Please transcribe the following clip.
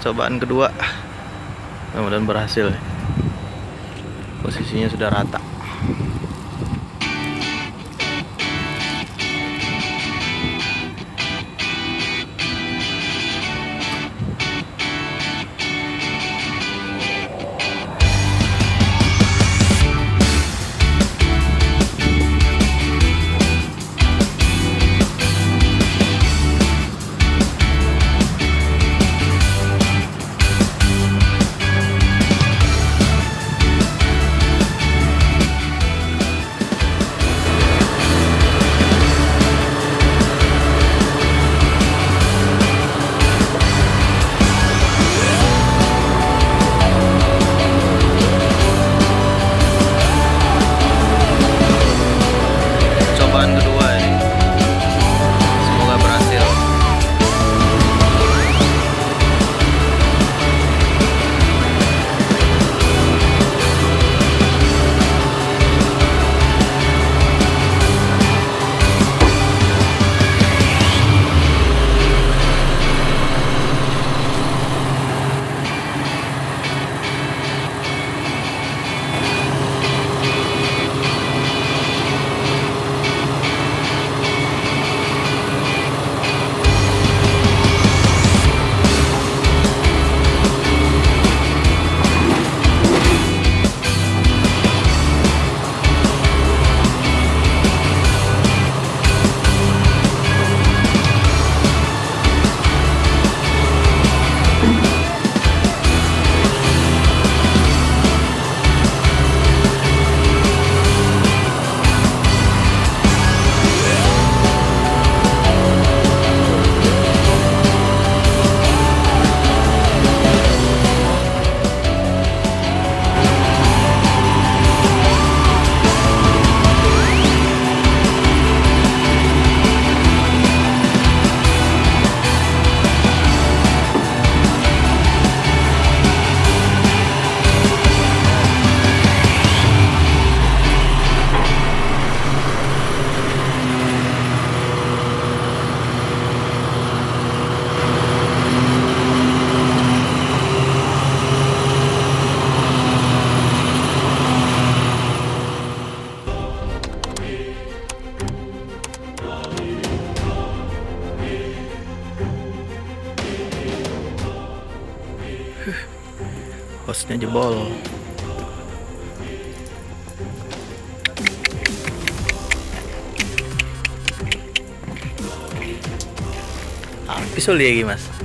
cobaan kedua. Mudah-mudahan berhasil. Posisinya sudah rata cobaan kedua ini hostnya jebol. Habis oli lagi mas